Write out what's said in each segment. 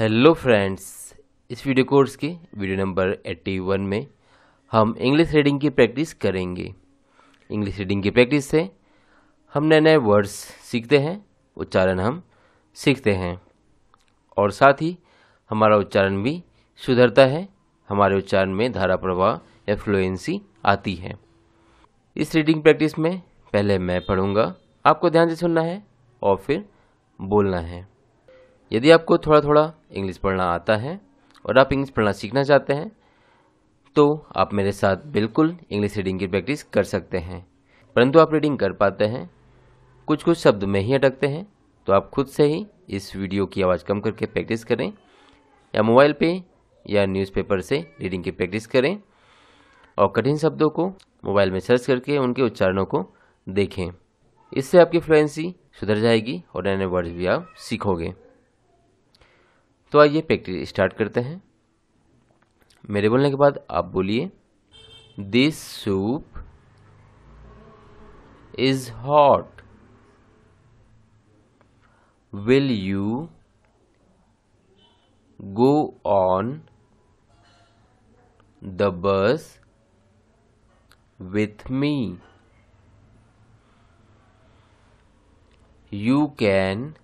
Hello friends, इस video course के video number 81 में हम इंग्लिश रीडिंग की प्रैक्टिस करेंगे। इंग्लिश रीडिंग की प्रैक्टिस से हम नए नए वर्ड्स सीखते हैं, उच्चारण हम सीखते हैं। और साथ ही हमारा उच्चारण भी सुधरता है, हमारे उच्चारण में धारा प्रवाह या फ्लुएंसी आती है। इस रीडिंग प्रैक्टिस में पहले मैं पढ़ूँगा, आपको ध्यान से सुनना है और फिर बोलना है। यदि आपको थोड़ा थोड़ा इंग्लिश पढ़ना आता है और आप इंग्लिश पढ़ना सीखना चाहते हैं तो आप मेरे साथ बिल्कुल इंग्लिश रीडिंग की प्रैक्टिस कर सकते हैं। परंतु आप रीडिंग कर पाते हैं कुछ कुछ शब्द में ही अटकते हैं तो आप खुद से ही इस वीडियो की आवाज़ कम करके प्रैक्टिस करें, या मोबाइल पे या न्यूज़पेपर से रीडिंग की प्रैक्टिस करें, और कठिन शब्दों को मोबाइल में सर्च करके उनके उच्चारणों को देखें। इससे आपकी फ्लुएंसी सुधर जाएगी और नए वर्ड्स भी आप सीखोगे। तो आइए प्रैक्टिस स्टार्ट करते हैं। मेरे बोलने के बाद आप बोलिए this soup is hot will you go on the bus with me? You can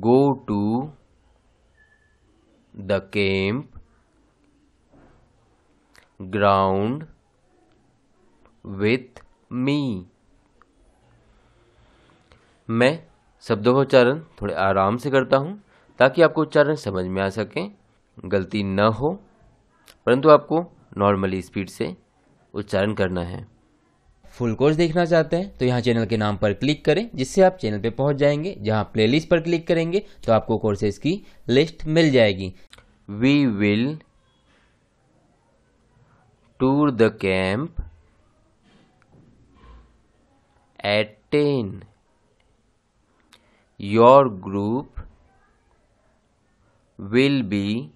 go to the camp ground with me. मैं शब्दों का उच्चारण थोड़े आराम से करता हूँ, ताकि आपको उच्चारण समझ में आ सके। गलती न हो, परंतु आपको नॉर्मली स्पीड से उच्चारण करना है। फुल कोर्स देखना चाहते हैं तो यहाँ चैनल के नाम पर क्लिक करें, जिससे आप चैनल पे पहुँच जाएँगे। जहाँ प्लेलिस्ट पर क्लिक करेंगे तो आपको कोर्सेज की लिस्ट मिल जाएगी। We will tour the camp at ten your group will be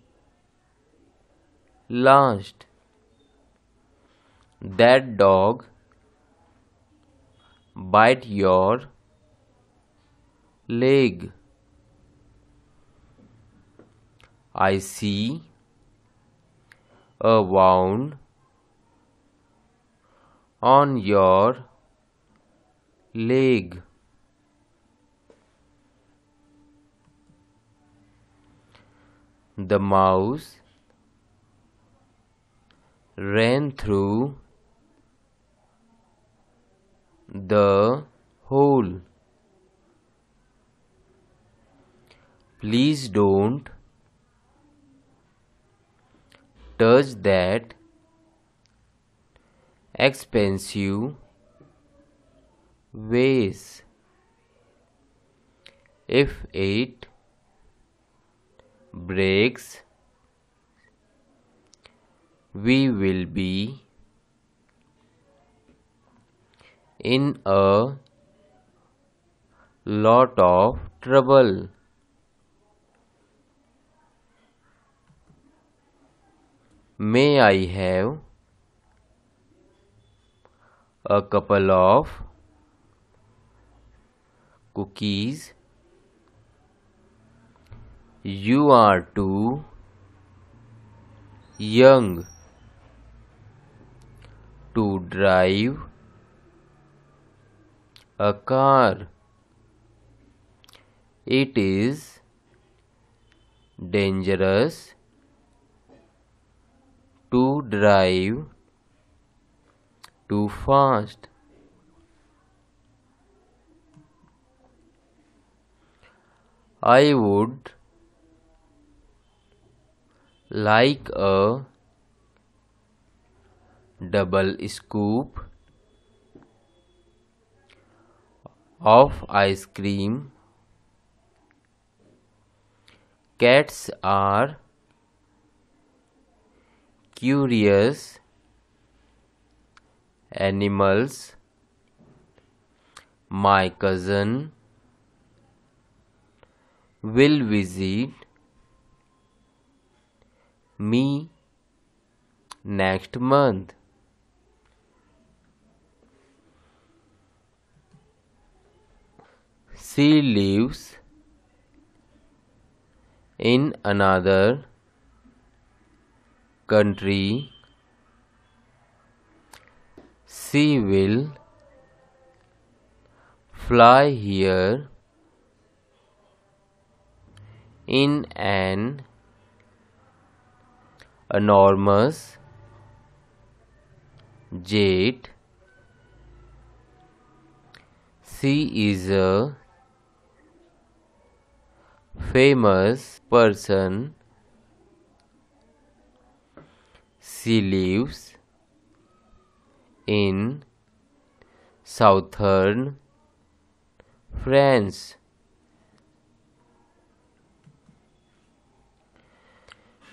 last that dog bite your leg. I see a wound on your leg. The mouse ran through the hole. Please don't touch that expensive vase. If it breaks, we will be in a lot of trouble. May I have a couple of cookies? You are too young to drive a car. It is dangerous to drive too fast. I would like a double scoop of ice cream. Cats are curious animals. My cousin will visit me next month. She lives in another country. She will fly here in an enormous jet. She is a famous person she lives in southern France.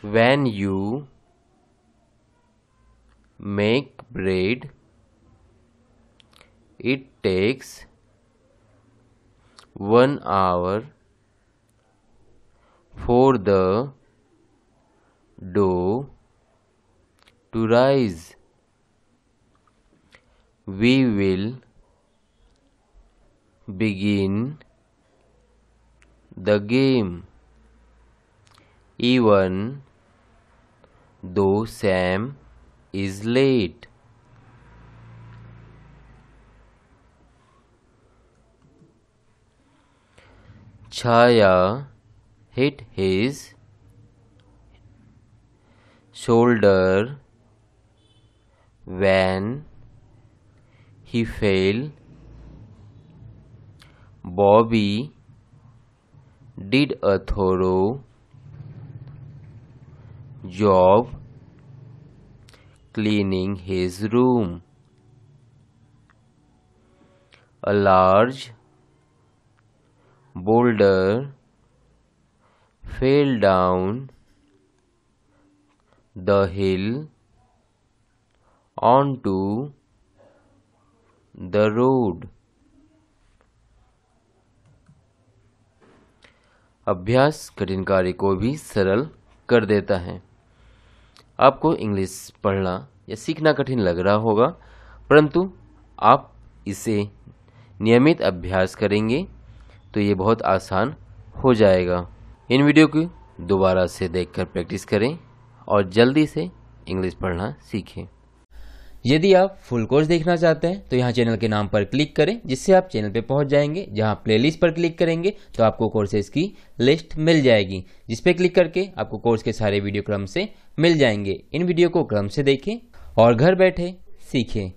When you make bread it takes one hour for the dough to rise we will begin the game even though Sam is late. Chaya hit his shoulder when he fell. Bobby did a thorough job cleaning his room. A large boulder fell down the hill onto the road. अभ्यास कठिन कार्य को भी सरल कर देता है आपको इंग्लिश पढ़ना या सीखना कठिन लग रहा होगा, परंतु आप इसे नियमित अभ्यास करेंगे तो ये बहुत आसान हो जाएगा इन वीडियो को दोबारा से देखकर प्रैक्टिस करें और जल्दी से इंग्लिश पढ़ना सीखें। यदि आप फुल कोर्स देखना चाहते हैं तो यहाँ चैनल के नाम पर क्लिक करें, जिससे आप चैनल पे पहुँच जाएँगे। जहाँ प्लेलिस्ट पर क्लिक करेंगे तो आपको कोर्सेज की लिस्ट मिल जाएगी, जिस पे क्लिक करके आपको कोर्स के सारे वीडियो क्रम से मिल जाएँगे। इन वीडियो को क्रम से देखें और घर बैठे सीखें।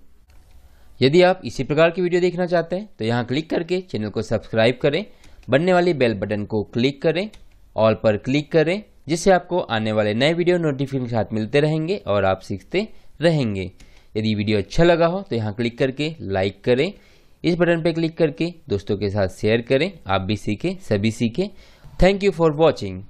यदि आप इसी प्रकार की वीडियो देखना चाहते हैं तो यहाँ क्लिक करके चैनल को सब्सक्राइब करें, बनने वाली बेल बटन को क्लिक करें ऑल पर क्लिक करें, जिससे आपको आने वाले नए वीडियो नोटिफिकेशन के साथ मिलते रहेंगे और आप सीखते रहेंगे। यदि वीडियो अच्छा लगा हो तो यहाँ क्लिक करके लाइक करें। इस बटन पर क्लिक करके दोस्तों के साथ शेयर करें। आप भी सीखें, सभी सीखें। Thank you for watching